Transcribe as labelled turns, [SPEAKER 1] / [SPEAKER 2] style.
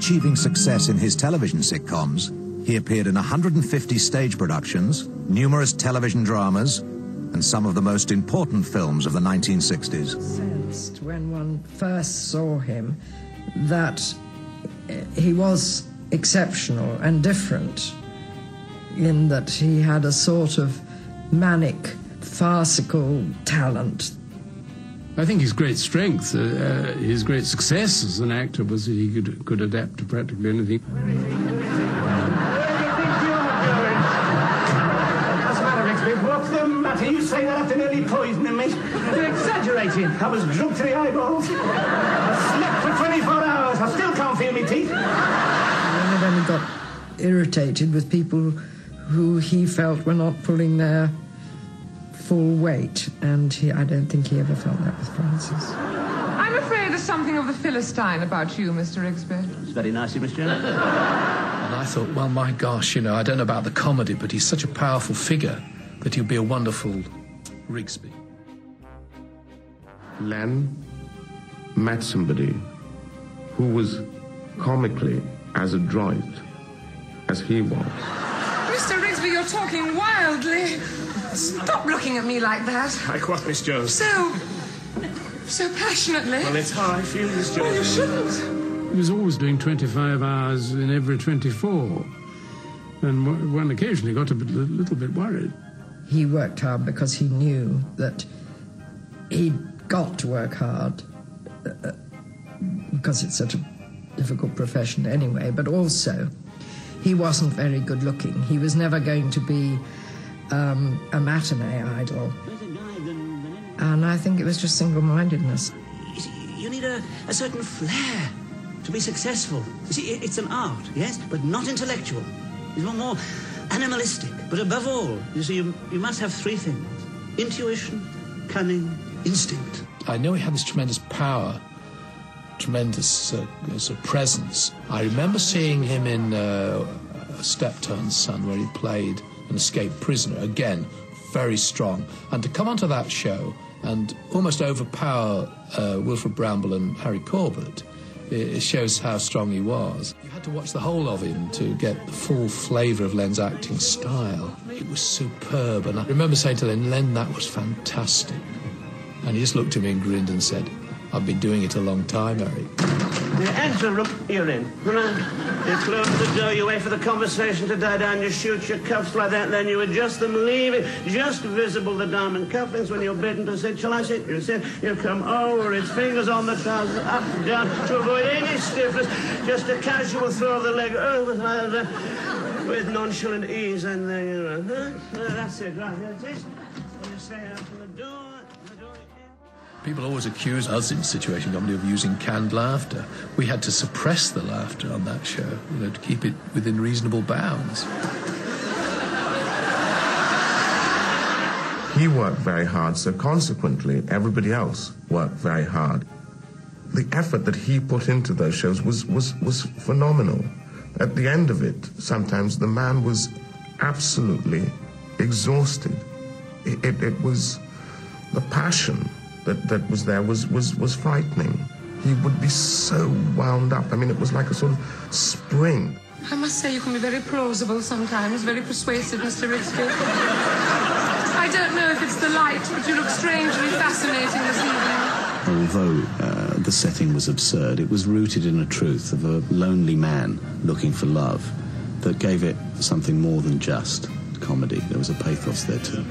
[SPEAKER 1] achieving success in his television sitcoms, he appeared in 150 stage productions, numerous television dramas, and some of the most important films of the 1960s.
[SPEAKER 2] Sensed when one first saw him that eh, he was exceptional and different in that he had a sort of manic, farcical talent.
[SPEAKER 3] I think his great strength, uh, uh, his great success as an actor was that he could, could adapt to practically anything.
[SPEAKER 4] What's the matter? You say that after nearly poisoning me? You're exaggerating. I was drunk to the eyeballs. I slept for 24 hours. I still can't feel my teeth.
[SPEAKER 2] And then he got irritated with people who he felt were not pulling their full weight, and he, I don't think he ever felt that with Frances.
[SPEAKER 5] I'm afraid there's something of the Philistine about you, Mr. Rigsby.
[SPEAKER 4] It's very nice of you, Miss Jones.
[SPEAKER 6] And I thought, well, my gosh, you know, I don't know about the comedy, but he's such a powerful figure that he'll be a wonderful Rigsby.
[SPEAKER 7] Len met somebody who was comically as adroit as he was.
[SPEAKER 5] Mr. Rigsby, you're talking wildly. Stop looking at me like that.
[SPEAKER 4] I quote Miss Jones.
[SPEAKER 5] So. so passionately.
[SPEAKER 4] Well, it's how I feel, Miss Jones.
[SPEAKER 5] Well, you shouldn't.
[SPEAKER 3] He was always doing 25 hours in every 24. And one one occasionally got a, bit, a little bit worried.
[SPEAKER 2] He worked hard because he knew that he'd got to work hard uh, because it's such a difficult profession anyway, but also he wasn't very good looking. He was never going to be um, a matinee idol. And I think it was just single mindedness.
[SPEAKER 8] You need a, a certain flair to be successful. You see, it's an art, yes, but not intellectual. It's more, more animalistic. But above all, you see, you, you must have three things intuition, cunning, instinct.
[SPEAKER 6] I know he had this tremendous power, tremendous uh, sort of presence. I remember seeing him in uh, Steptoe and Son, where he played an escaped prisoner. Again, very strong. And to come onto that show and almost overpower uh, Wilfrid Brambell and Harry Corbett, it, shows how strong he was. You had to watch the whole of him to get the full flavour of Len's acting style. It was superb. And I remember saying to Len, Len, that was fantastic. And he just looked at me and grinned and said, I've been doing it a long time, Eric.
[SPEAKER 4] The enter room you're in. You close the door, you wait for the conversation to die down, you shoot your cuffs like that, then you adjust them, leave it just visible. The diamond cufflinks when you're bidden to sit. Shall I sit? You sit, you come over, it's fingers on the trousers, up, down, to avoid any stiffness, just a casual throw of the leg over that, with nonchalant ease, and there you're, huh? That's it, right, that's it. You say after the door, the door
[SPEAKER 6] People always accuse us in Situation Comedy of using canned laughter. We had to suppress the laughter on that show, you know, to keep it within reasonable bounds.
[SPEAKER 7] He worked very hard, so consequently, everybody else worked very hard. The effort that he put into those shows was, was, was phenomenal. At the end of it, sometimes the man was absolutely exhausted. It, it, it was the passion that, that was there was, was, was frightening. He would be so wound up. I mean, it was like a sort of spring.
[SPEAKER 5] I must say you can be very plausible sometimes, very persuasive, Mr. Rigsby. I don't know if it's the light, but you look strangely fascinating this evening.
[SPEAKER 9] Although uh, the setting was absurd, it was rooted in a truth of a lonely man looking for love that gave it something more than just comedy. There was a pathos there too.